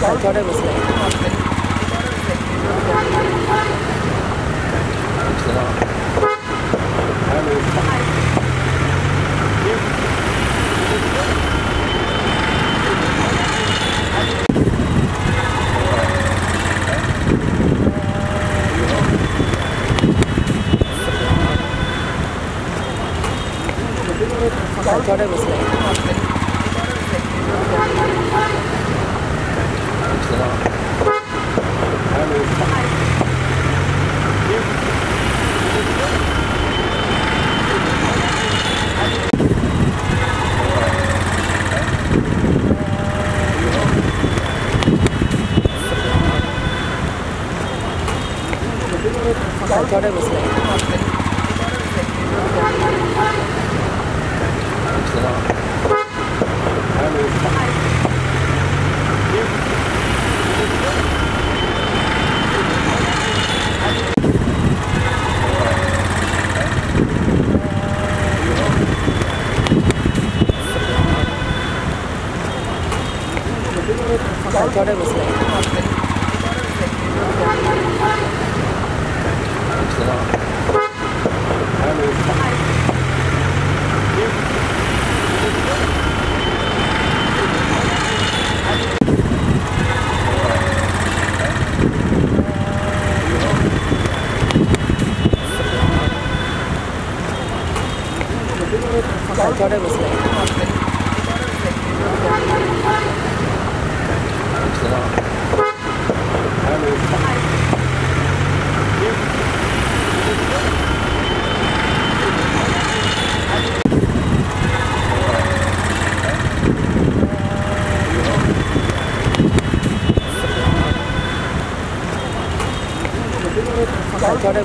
はい、取れる取れるんですね。Dottare muss weg. Dottare muss weg. Klar, det Klar, det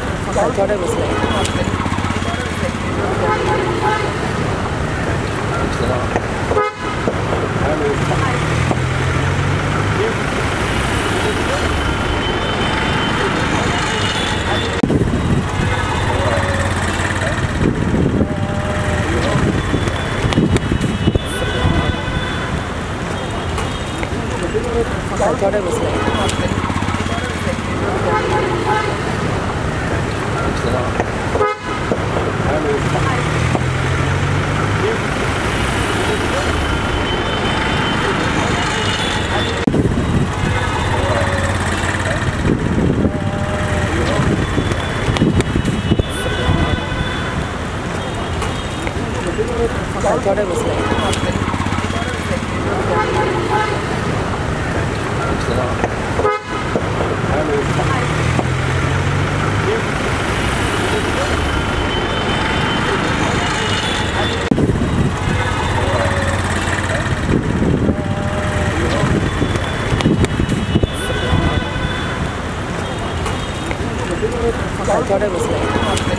my daughter was my daughter was late. Sakaldare was like. Sakaldare was like.